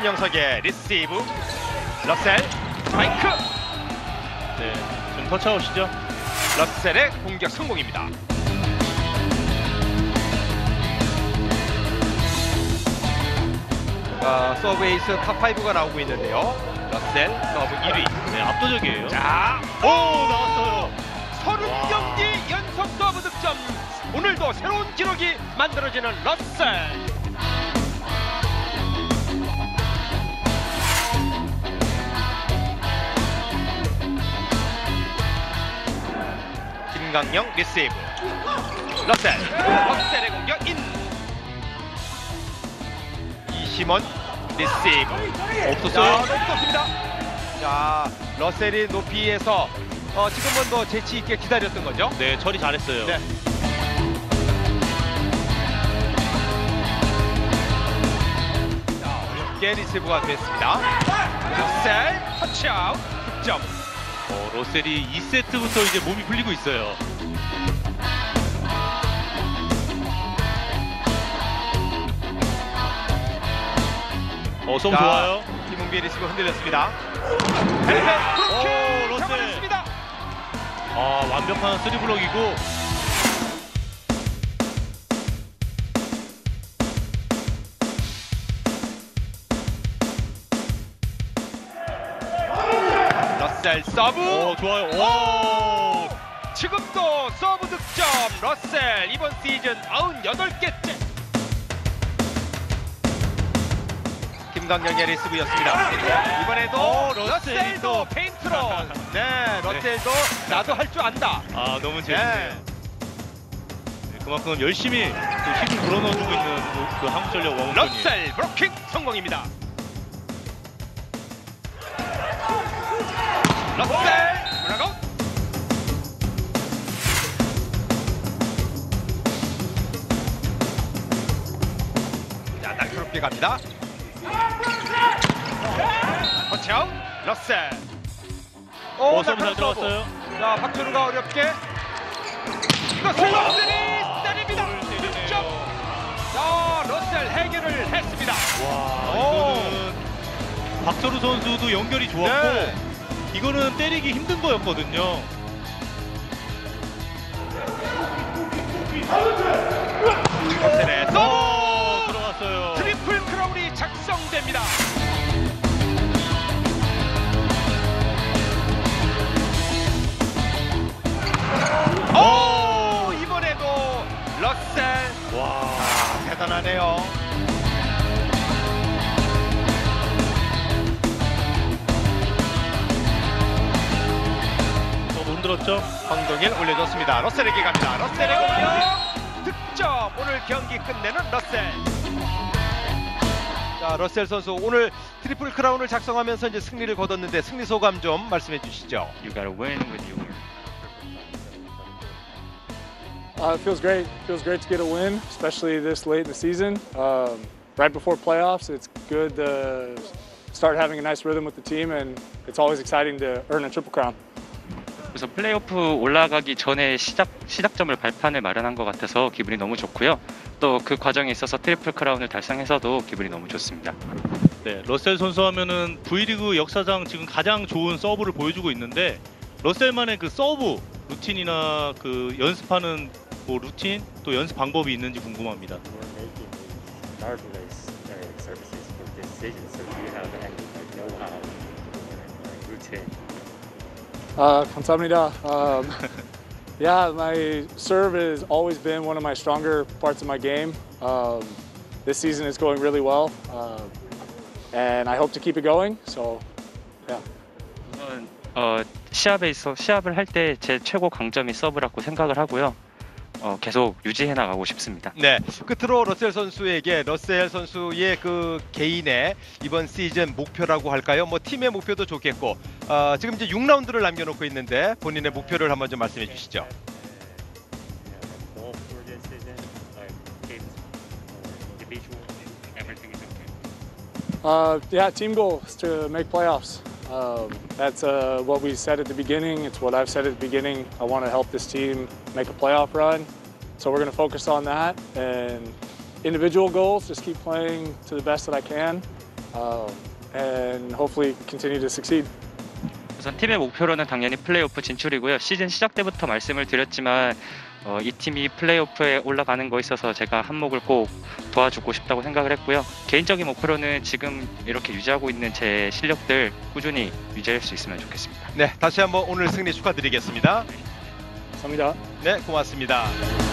신영석의 리시브 러셀 스파이크 네, 지금 터치아웃이죠. 러셀의 공격 성공입니다. 아, 서브 에이스 top 5가 나오고 있는데요. 러셀 서브 1위. 네, 압도적이에요. 자, 오, 나왔어요. 30경기 연속 서브 득점. 오늘도 새로운 기록이 만들어지는 러셀. 김강녕 리시브. 러셀. 러셀의 공격 인. 이시몬 리시브. 없었어요? 자, 너무 좋습니다. 자, 러셀이 높이에서 어, 지금은 뭐 재치 있게 기다렸던 거죠. 네, 처리 잘했어요. 네. 자, 어렵게 리시브가 됐습니다. 러셀 터치아웃 득점. 어, 러셀이 2세트부터 이제 몸이 풀리고 있어요. 어, 성 자, 좋아요. 김웅비의 리시브 흔들렸습니다. 헬멧 오, 블로킹 러셀. 잡아냈습니다. 아, 완벽한 three block이고 러셀 서브. 어, 좋아요. 오! 지금도 서브 득점 러셀 이번 시즌 98개째 김강경의 리스브였습니다 이번에도 러셀도 또. 페인트로 네 러셀도 나도 할 줄 안다 아, 너무 네. 재밌네요. 네, 그만큼 열심히 또 힘을 불어넣어주고 있는 그, 그 한국전력 왕훈이 러셀 브로킹 성공입니다 러셀 물러고 자 날카롭게 갑니다. 터치아웃 러셀. 오, 어, 서브. 들어갔어요. 자 박철우가 어렵게. 이것을 러셀이 때립니다. 득점. 자 러셀 해결을 했습니다. 와, 박철우 선수도 연결이 좋았고 네. 이거는 때리기 힘든 거였거든요. 오, 서브 들어갔어요. 트리플 크라운이 작성됩니다. 오 이번에도 러셀 와, 아, 대단하네요. 저도 흔들었죠? 황동일 올려줬습니다. 러셀에게 갑니다. 러셀의 공격 득점 오늘 경기 끝내는 러셀. 자 러셀 선수 오늘 트리플 크라운을 작성하면서 이제 승리를 거뒀는데 승리 소감 좀 말씀해 주시죠. you got to win with your Uh, it feels great. feels great to get a win, especially this late in the season. Um, right before playoffs, it's good to start having a nice rhythm with the team, and it's always exciting to earn a triple crown. 그래서 플레이오프 올라가기 전에 시작 시작점을 발판을 마련한 것 같아서 기분이 너무 좋고요. 또 그 과정에 있어서 트리플 크라운을 달성해서도 기분이 너무 좋습니다. 네, 러셀 선수 하면은 V리그 역사상 지금 가장 좋은 서브를 보여주고 있는데 러셀만의 그 서브 루틴이나 그 연습하는 뭐 루틴 또 연습 방법이 있는지 궁금합니다. Uh? Uh, 감사합니다. Um, yeah, my serve has always been one of my stronger parts of my game. Um, this season is going really well, uh, and I hope to keep it going. So, yeah. 우선 어, 시합에 있어 시합을 할 때 제 최고 강점이 서브라고 생각을 하고요. 어, 계속 유지해 나가고 싶습니다. 네, 끝으로 러셀 선수에게 러셀 선수의 그 개인의 이번 시즌 목표라고 할까요? 뭐 팀의 목표도 좋겠고 어, 지금 이제 6라운드를 남겨놓고 있는데 본인의 목표를 한번 좀 말씀해 주시죠. Do you have a goal for this season, like games or individual? Everything is okay. Uh, yeah, team goal is to make playoffs. Um, that's uh, what we said at the beginning. It's what I've said at the beginning. I want to help this team make a playoff run. So we're going to focus on that. And individual goals, just keep playing to the best that I can. um, and hopefully continue to succeed. 우선 팀의 목표로는 당연히 플레이오프 진출이고요. 시즌 시작 때부터 말씀을 드렸지만 어, 이 팀이 플레이오프에 올라가는 거에 있어서 제가 한몫을 꼭 도와주고 싶다고 생각을 했고요. 개인적인 목표로는 지금 이렇게 유지하고 있는 제 실력들 꾸준히 유지할 수 있으면 좋겠습니다. 네, 다시 한번 오늘 승리 축하드리겠습니다. 감사합니다. 네, 고맙습니다.